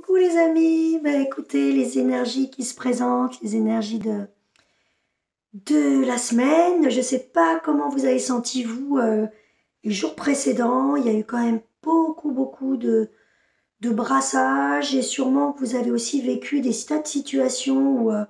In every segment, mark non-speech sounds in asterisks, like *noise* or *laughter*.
Coucou les amis, bah, écoutez les énergies qui se présentent, les énergies de, de la semaine. Je ne sais pas comment vous avez senti vous euh, les jours précédents. Il y a eu quand même beaucoup beaucoup de, de brassages et sûrement que vous avez aussi vécu des tas de situations où, euh,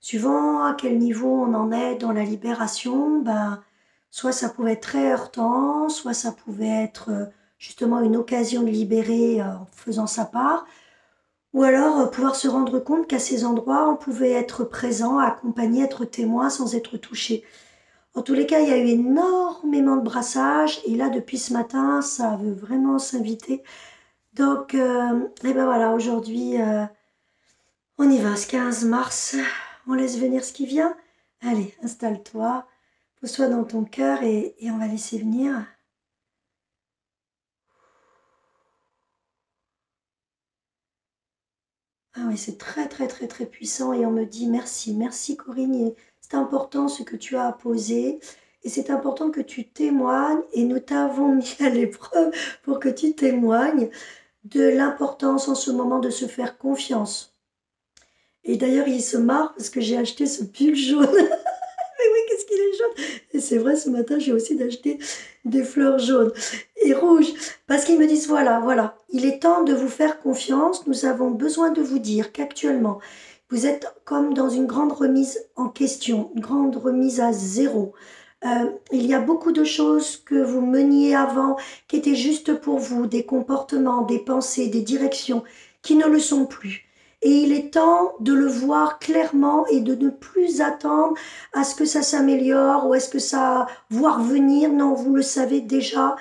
suivant à quel niveau on en est dans la libération, ben, soit ça pouvait être très heurtant, soit ça pouvait être euh, justement une occasion de libérer en faisant sa part. Ou alors euh, pouvoir se rendre compte qu'à ces endroits, on pouvait être présent, accompagné, être témoin sans être touché. En tous les cas, il y a eu énormément de brassage et là, depuis ce matin, ça veut vraiment s'inviter. Donc, euh, et ben voilà, aujourd'hui, euh, on y va, ce 15 mars, on laisse venir ce qui vient. Allez, installe-toi, pose-toi dans ton cœur et on va laisser venir. Ah oui, c'est très très très très puissant et on me dit merci, merci Corinne. C'est important ce que tu as posé et c'est important que tu témoignes et nous t'avons *laughs* mis à l'épreuve pour que tu témoignes de l'importance en ce moment de se faire confiance. Et d'ailleurs, il se marre parce que j'ai acheté ce pull jaune. *laughs* Mais oui, qu'est-ce qu'il est jaune? Et c'est vrai, ce matin, j'ai aussi d'acheter des fleurs jaunes et rouges. Parce qu'ils me disent, voilà, voilà, il est temps de vous faire confiance. Nous avons besoin de vous dire qu'actuellement, vous êtes comme dans une grande remise en question, une grande remise à zéro. Euh, il y a beaucoup de choses que vous meniez avant qui étaient juste pour vous, des comportements, des pensées, des directions qui ne le sont plus. Et il est temps de le voir clairement et de ne plus attendre à ce que ça s'améliore ou est-ce que ça voir venir. Non, vous le savez déjà,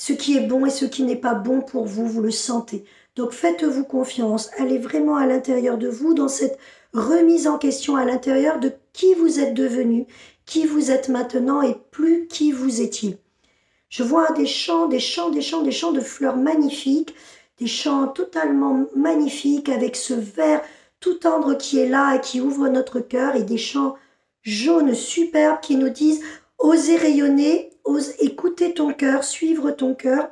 ce qui est bon et ce qui n'est pas bon pour vous, vous le sentez. Donc faites-vous confiance, allez vraiment à l'intérieur de vous dans cette remise en question à l'intérieur de qui vous êtes devenu, qui vous êtes maintenant et plus qui vous étiez. Je vois des champs, des champs, des champs, des champs de fleurs magnifiques, des champs totalement magnifiques avec ce vert tout tendre qui est là et qui ouvre notre cœur et des champs jaunes superbes qui nous disent osez rayonner, ose écouter ton cœur, suivre ton cœur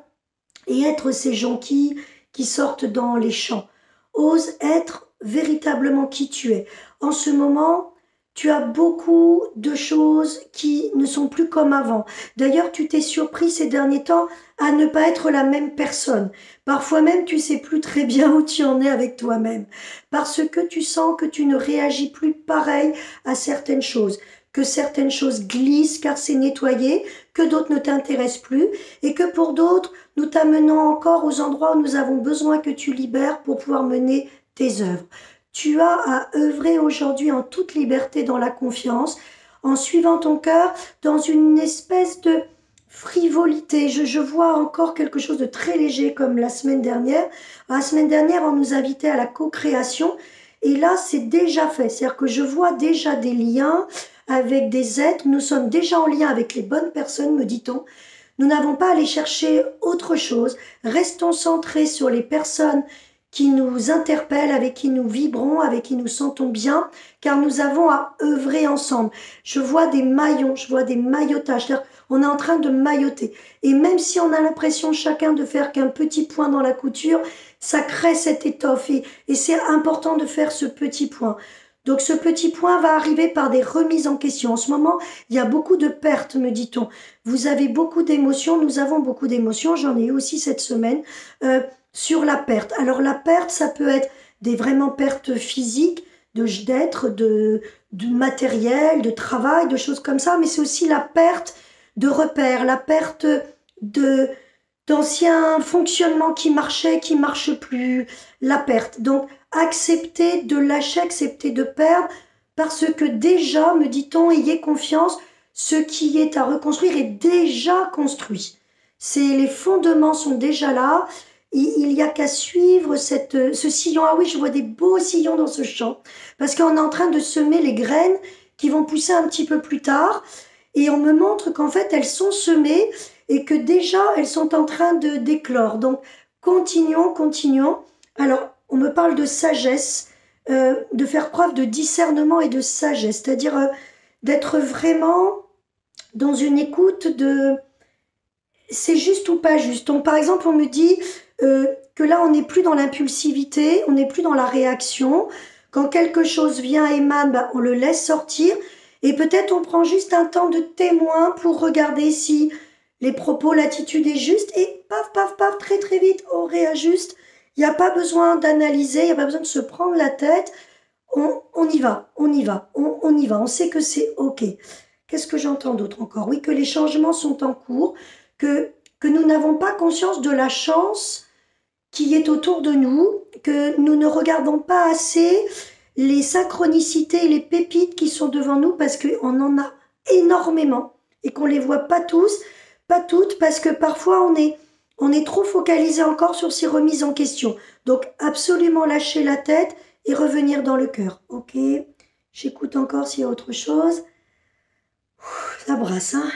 et être ces gens qui, sortent dans les champs. Ose être véritablement qui tu es. En ce moment, tu as beaucoup de choses qui ne sont plus comme avant. D'ailleurs, tu t'es surpris ces derniers temps à ne pas être la même personne. Parfois même, tu sais plus très bien où tu en es avec toi-même. Parce que tu sens que tu ne réagis plus pareil à certaines choses que certaines choses glissent car c'est nettoyé, que d'autres ne t'intéressent plus, et que pour d'autres, nous t'amenons encore aux endroits où nous avons besoin que tu libères pour pouvoir mener tes œuvres. Tu as à œuvrer aujourd'hui en toute liberté dans la confiance, en suivant ton cœur dans une espèce de frivolité. Je, je, vois encore quelque chose de très léger comme la semaine dernière. La semaine dernière, on nous invitait à la co-création. Et là, c'est déjà fait. C'est-à-dire que je vois déjà des liens avec des êtres, nous sommes déjà en lien avec les bonnes personnes, me dit-on. Nous n'avons pas à aller chercher autre chose. Restons centrés sur les personnes qui nous interpellent, avec qui nous vibrons, avec qui nous sentons bien, car nous avons à œuvrer ensemble. Je vois des maillons, je vois des maillotages. On est en train de mailloter. Et même si on a l'impression chacun de faire qu'un petit point dans la couture, ça crée cette étoffe. Et, c'est important de faire ce petit point. Donc ce petit point va arriver par des remises en question. En ce moment, il y a beaucoup de pertes, me dit-on. Vous avez beaucoup d'émotions, nous avons beaucoup d'émotions, j'en ai eu aussi cette semaine, euh, sur la perte. Alors la perte, ça peut être des vraiment pertes physiques, d'être, de matériel, de travail, de choses comme ça, mais c'est aussi la perte de repères, la perte de d'anciens fonctionnements qui marchaient, qui marchent plus, la perte. Donc accepter de lâcher, accepter de perdre, parce que déjà, me dit-on, ayez confiance, ce qui est à reconstruire est déjà construit. C'est les fondements sont déjà là. Il n'y a qu'à suivre cette, ce sillon. Ah oui, je vois des beaux sillons dans ce champ. Parce qu'on est en train de semer les graines qui vont pousser un petit peu plus tard. Et on me montre qu'en fait, elles sont semées et que déjà, elles sont en train de d'éclore. Donc, continuons, continuons. Alors, on me parle de sagesse, euh, de faire preuve de discernement et de sagesse, c'est-à-dire euh, d'être vraiment dans une écoute de c'est juste ou pas juste. Donc, par exemple, on me dit euh, que là, on n'est plus dans l'impulsivité, on n'est plus dans la réaction. Quand quelque chose vient, émane, bah, on le laisse sortir. Et peut-être on prend juste un temps de témoin pour regarder si les propos, l'attitude est juste. Et paf, paf, paf, très très vite, on réajuste. Il n'y a pas besoin d'analyser, il n'y a pas besoin de se prendre la tête. On, on y va, on y va, on, on y va. On sait que c'est OK. Qu'est-ce que j'entends d'autre encore? Oui, que les changements sont en cours, que, que nous n'avons pas conscience de la chance qui est autour de nous, que nous ne regardons pas assez les synchronicités les pépites qui sont devant nous parce qu'on en a énormément et qu'on les voit pas tous, pas toutes, parce que parfois on est, on est trop focalisé encore sur ces remises en question. Donc absolument lâcher la tête et revenir dans le cœur. Ok, j'écoute encore s'il y a autre chose. ça brasse, hein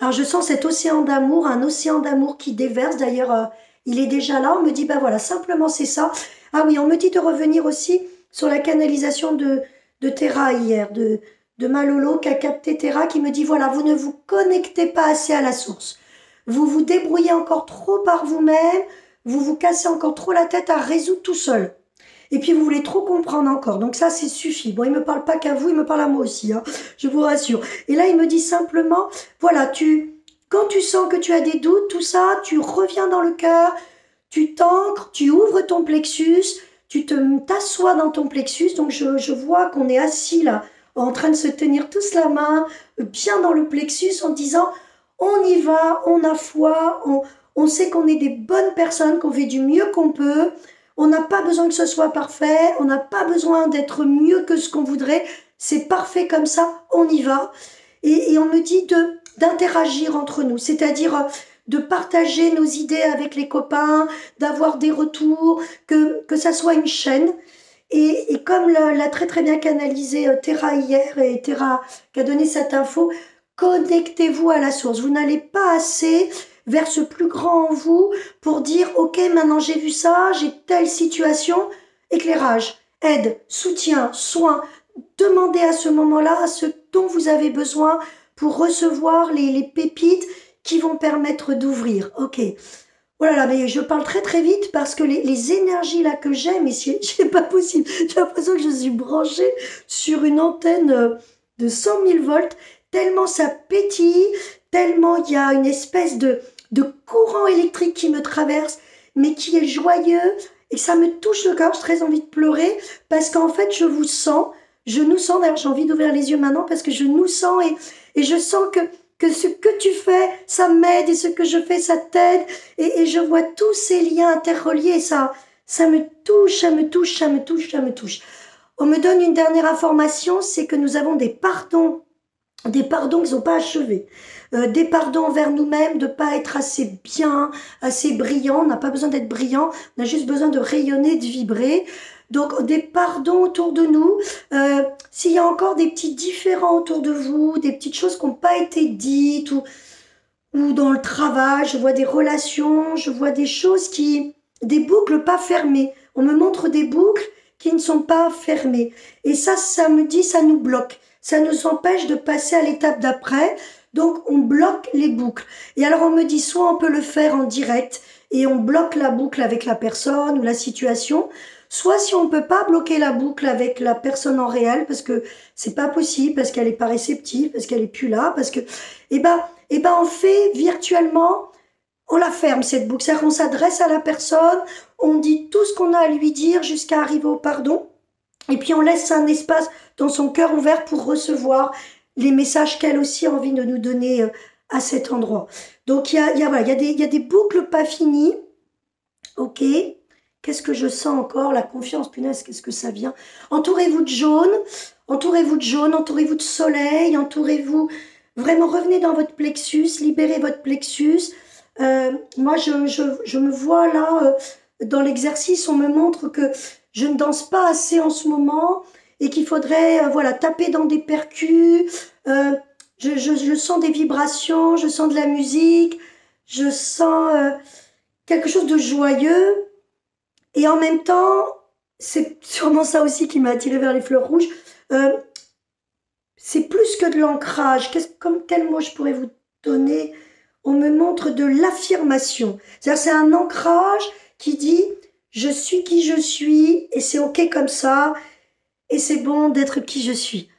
Alors je sens cet océan d'amour, un océan d'amour qui déverse. D'ailleurs, euh, il est déjà là. On me dit, bah voilà, simplement c'est ça. Ah oui, on me dit de revenir aussi sur la canalisation de, de Terra hier, de, de Malolo qui a capté Terra, qui me dit, voilà, vous ne vous connectez pas assez à la source. Vous vous débrouillez encore trop par vous-même, vous vous cassez encore trop la tête à résoudre tout seul. Et puis vous voulez trop comprendre encore. Donc ça, c'est suffit. Bon, il me parle pas qu'à vous, il me parle à moi aussi, hein, je vous rassure. Et là, il me dit simplement, voilà, tu, quand tu sens que tu as des doutes, tout ça, tu reviens dans le cœur, tu t'ancres, tu ouvres ton plexus, tu te t'assois dans ton plexus. Donc je, vois qu'on est assis là, en train de se tenir tous la main, bien dans le plexus, en disant on y va, on a foi, on, sait qu'on est des bonnes personnes, qu'on fait du mieux qu'on peut. On n'a pas besoin que ce soit parfait, on n'a pas besoin d'être mieux que ce qu'on voudrait. C'est parfait comme ça, on y va. Et, et on me dit d'interagir entre nous, c'est-à-dire de partager nos idées avec les copains, d'avoir des retours, que, que ça soit une chaîne. Et, et comme l'a très très bien canalisé euh, Terra hier et Terra qui a donné cette info, connectez-vous à la source. Vous n'allez pas assez vers ce plus grand en vous pour dire ok maintenant j'ai vu ça, j'ai telle situation, éclairage, aide, soutien, soin. Demandez à ce moment-là ce dont vous avez besoin pour recevoir les, les pépites qui vont permettre d'ouvrir. Ok. Voilà, oh mais je parle très très vite parce que les, énergies là que j'ai, mais *laughs* c'est pas possible. J'ai l'impression que je suis branchée sur une antenne euh, de 100 000 volts, tellement ça pétille, tellement il y a une espèce de, de courant électrique qui me traverse, mais qui est joyeux et ça me touche le cœur. J'ai très envie de pleurer parce qu'en fait, je vous sens, je nous sens. D'ailleurs, j'ai envie d'ouvrir les yeux maintenant parce que je nous sens et, et je sens que que ce que tu fais, ça m'aide et ce que je fais, ça t'aide. Et, je vois tous ces liens interreliés. Ça, ça me touche, ça me touche, ça me touche, ça me touche. On me donne une dernière information, c'est que nous avons des pardons, des pardons qui ne sont pas achevés. Euh, des pardons envers nous-mêmes, de pas être assez bien, assez brillant. On n'a pas besoin d'être brillant, on a juste besoin de rayonner, de vibrer. Donc des pardons autour de nous. Euh, s'il y a encore des petits différends autour de vous, des petites choses qui n'ont pas été dites ou, ou dans le travail, je vois des relations, je vois des choses qui... des boucles pas fermées. On me montre des boucles qui ne sont pas fermées. Et ça, ça me dit, ça nous bloque. Ça nous empêche de passer à l'étape d'après. Donc on bloque les boucles. Et alors on me dit, soit on peut le faire en direct et on bloque la boucle avec la personne ou la situation, Soit si on peut pas bloquer la boucle avec la personne en réel parce que c'est pas possible, parce qu'elle est pas réceptive, parce qu'elle est plus là, parce que, eh ben, eh ben, on fait virtuellement, on la ferme cette boucle. C'est-à-dire qu'on s'adresse à la personne, on dit tout ce qu'on a à lui dire jusqu'à arriver au pardon. Et puis on laisse un espace dans son cœur ouvert pour recevoir les messages qu'elle aussi a envie de nous donner euh, à cet endroit. Donc il y a, y, a, voilà, y, a des, y a des boucles pas finies. Ok Qu'est-ce que je sens encore? La confiance, punaise, qu'est-ce que ça vient? Entourez-vous de jaune, entourez-vous de jaune, entourez-vous de soleil, entourez-vous. Vraiment, revenez dans votre plexus, libérez votre plexus. Euh, moi, je, me vois là, euh, dans l'exercice, on me montre que je ne danse pas assez en ce moment et qu'il faudrait euh, voilà taper dans des percus. Je, sens des vibrations, je sens de la musique, je sens quelque chose de joyeux. Et en même temps, c'est sûrement ça aussi qui m'a attiré vers les fleurs rouges. Euh, c'est plus que de l'ancrage. Comme quel mot je pourrais vous donner? On me montre de l'affirmation. C'est-à-dire c'est un ancrage qui dit je suis qui je suis et c'est ok comme ça et c'est bon d'être qui je suis.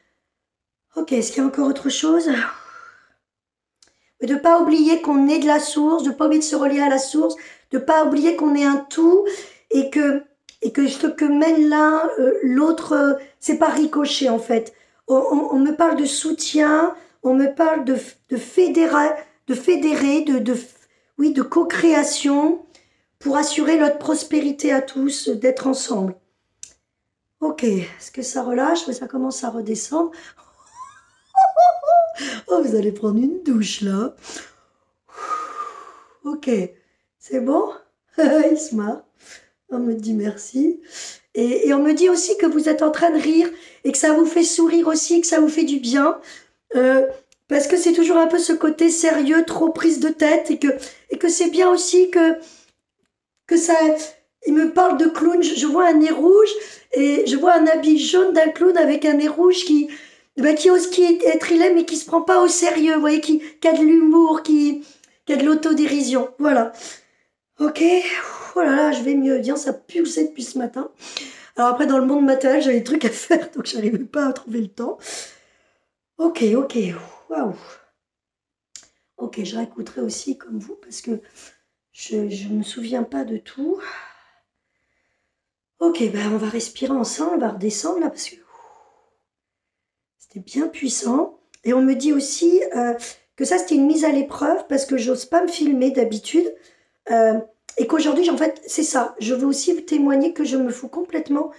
Ok, est-ce qu'il y a encore autre chose? Mais de pas oublier qu'on est de la source, de pas oublier de se relier à la source, de pas oublier qu'on est un tout et que et que ce que mène l'un, euh, l'autre, euh, c'est pas ricochet en fait. On, me parle de soutien, on me parle de, de fédérer, de fédérer, de, de oui, de co-création pour assurer notre prospérité à tous, d'être ensemble. Ok, est-ce que ça relâche Ça commence à redescendre? *laughs* Oh, vous allez prendre une douche là. Ok, c'est bon? *laughs* Il se marre. On me dit merci. Et, on me dit aussi que vous êtes en train de rire et que ça vous fait sourire aussi, que ça vous fait du bien. Euh, parce que c'est toujours un peu ce côté sérieux, trop prise de tête et que, et que c'est bien aussi que, que ça. Il me parle de clown, je, vois un nez rouge et je vois un habit jaune d'un clown avec un nez rouge qui, ben, qui ose qui être il est mais qui se prend pas au sérieux, vous voyez, qui, qui a de l'humour, qui, qui a de l'autodérision. Voilà. Ok. Oh là je vais mieux. Bien, ça pulsait depuis ce matin. Alors après, dans le monde matériel, j'avais des trucs à *laughs* faire, donc j'arrivais pas à trouver le temps. Ok, ok. Waouh. Ok, je réécouterai aussi comme vous parce que je ne me souviens pas de tout. Ok, ben on va respirer ensemble, on va redescendre là parce que c'était bien puissant. Et on me dit aussi euh, que ça c'était une mise à l'épreuve parce que j'ose pas me filmer d'habitude. Euh, et qu'aujourd'hui, en fait, c'est ça. Je veux aussi vous témoigner que je me fous complètement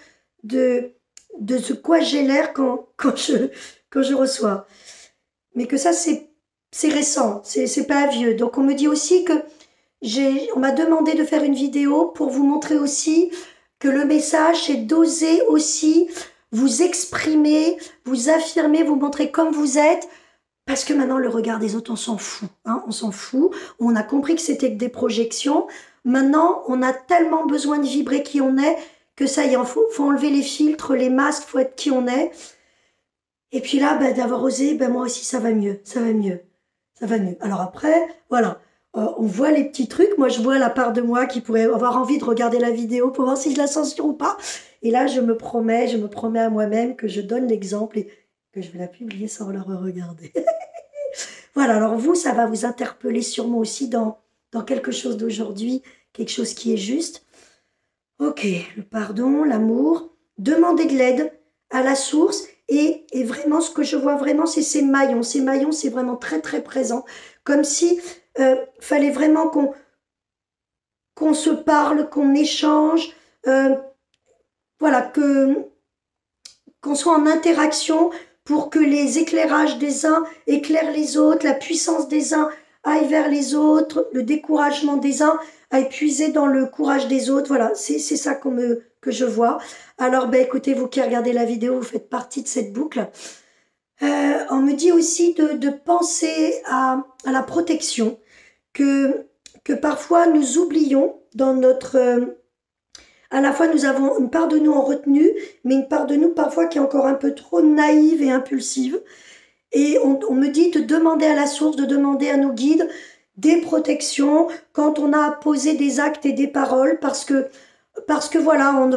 de, de ce quoi j'ai l'air quand, *laughs* quand, je, quand je reçois. Mais que ça, c'est, récent, c'est, c'est pas vieux. Donc, on me dit aussi que on m'a demandé de faire une vidéo pour vous montrer aussi que le message, c'est d'oser aussi vous exprimer, vous affirmer, vous montrer comme vous êtes, parce que maintenant, le regard des autres, on s'en fout. Hein, on s'en fout. On a compris que c'était que des projections. Maintenant, on a tellement besoin de vibrer qui on est que ça y est, il faut, enlever les filtres, les masques, faut être qui on est. Et puis là, ben, d'avoir osé, ben, moi aussi, ça va mieux, ça va mieux, ça va mieux. Alors après, voilà, euh, on voit les petits trucs. Moi, je vois la part de moi qui pourrait avoir envie de regarder la vidéo pour voir si je la censure ou pas. Et là, je me promets, je me promets à moi-même que je donne l'exemple que je vais la publier sans la regarder. *laughs* voilà, alors vous, ça va vous interpeller sûrement aussi dans dans quelque chose d'aujourd'hui, quelque chose qui est juste. Ok, le pardon, l'amour, demander de l'aide à la source et, et, vraiment ce que je vois vraiment c'est ces maillons. Ces maillons c'est vraiment très très présent. Comme si euh, fallait vraiment qu'on qu'on se parle, qu'on échange, euh, voilà, qu'on soit en interaction pour que les éclairages des uns éclairent les autres, la puissance des uns aille vers les autres, le découragement des uns, à épuiser dans le courage des autres. Voilà, c'est ça me, que je vois. Alors, ben, écoutez, vous qui regardez la vidéo, vous faites partie de cette boucle. Euh, on me dit aussi de, penser à, la protection, que, que parfois nous oublions dans notre... À la fois, nous avons une part de nous en retenue, mais une part de nous parfois qui est encore un peu trop naïve et impulsive. Et on, me dit de demander à la source, de demander à nos guides des protections quand on a posé des actes et des paroles parce que parce que voilà,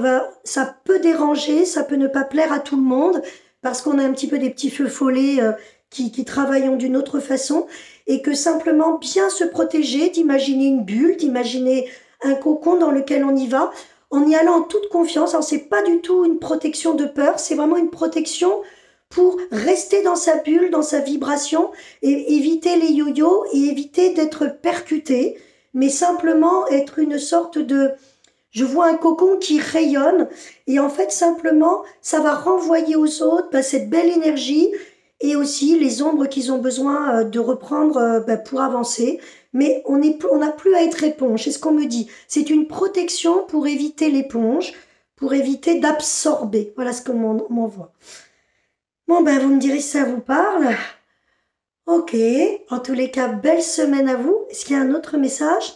ça peut déranger, ça peut ne pas plaire à tout le monde parce qu'on a un petit peu des petits feux follets euh, qui travaillent d'une autre façon et que simplement bien se protéger, d'imaginer une bulle, d'imaginer un cocon dans lequel on y va, en y allant en toute confiance. Alors c'est pas du tout une protection de peur, c'est vraiment une protection pour rester dans sa bulle, dans sa vibration, et éviter les yo-yo et éviter d'être percuté, mais simplement être une sorte de... Je vois un cocon qui rayonne, et en fait simplement, ça va renvoyer aux autres bah, cette belle énergie et aussi les ombres qu'ils ont besoin euh, de reprendre euh, bah, pour avancer. Mais on n'a plus à être éponge, c'est ce qu'on me dit. C'est une protection pour éviter l'éponge, pour éviter d'absorber. Voilà ce qu'on m'envoie. Bon, ben, vous me direz si ça vous parle. Ok. En tous les cas, belle semaine à vous. Est-ce qu'il y a un autre message?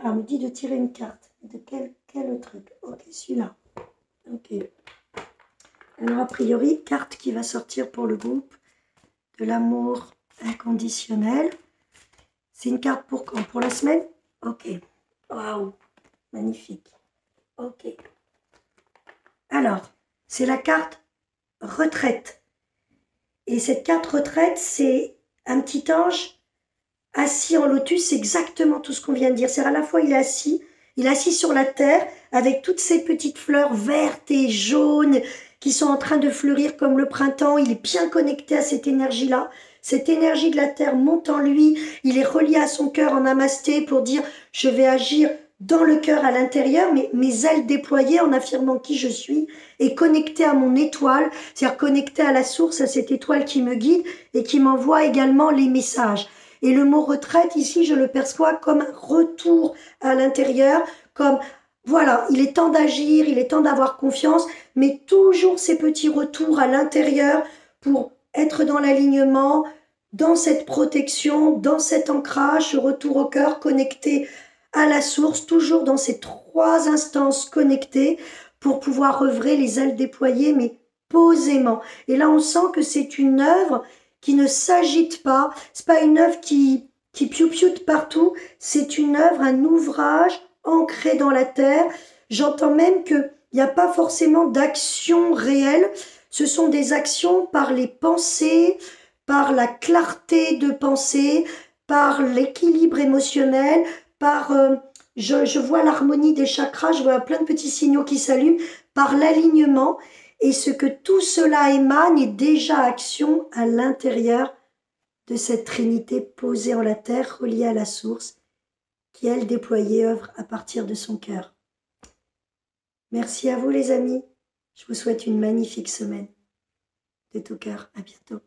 Alors, on me dit de tirer une carte. De quel, quel truc? Ok, celui-là. Ok. Alors, a priori, carte qui va sortir pour le groupe de l'amour inconditionnel. C'est une carte pour quand Pour la semaine? Ok. Waouh Magnifique. Ok. Alors, c'est la carte retraite. Et cette carte retraite, c'est un petit ange assis en lotus, c'est exactement tout ce qu'on vient de dire. C'est à la fois il est assis, il est assis sur la terre avec toutes ces petites fleurs vertes et jaunes qui sont en train de fleurir comme le printemps. Il est bien connecté à cette énergie-là. Cette énergie de la terre monte en lui. Il est relié à son cœur en namasté pour dire je vais agir dans le cœur à l'intérieur, mais mes ailes déployées en affirmant qui je suis et connecté à mon étoile, c'est-à-dire connecté à la source, à cette étoile qui me guide et qui m'envoie également les messages. Et le mot retraite, ici, je le perçois comme retour à l'intérieur, comme voilà, il est temps d'agir, il est temps d'avoir confiance, mais toujours ces petits retours à l'intérieur pour être dans l'alignement, dans cette protection, dans cet ancrage, retour au cœur connecté à la source, toujours dans ces trois instances connectées pour pouvoir œuvrer les ailes déployées, mais posément. Et là, on sent que c'est une œuvre qui ne s'agite pas. C'est pas une œuvre qui qui piou partout. C'est une œuvre, un ouvrage ancré dans la terre. J'entends même que il n'y a pas forcément d'action réelle. Ce sont des actions par les pensées, par la clarté de pensée, par l'équilibre émotionnel, par euh, je, je vois l'harmonie des chakras, je vois plein de petits signaux qui s'allument, par l'alignement et ce que tout cela émane est déjà action à l'intérieur de cette Trinité posée en la terre, reliée à la source, qui, elle, déployée, œuvre à partir de son cœur. Merci à vous, les amis. Je vous souhaite une magnifique semaine. De tout cœur, à bientôt.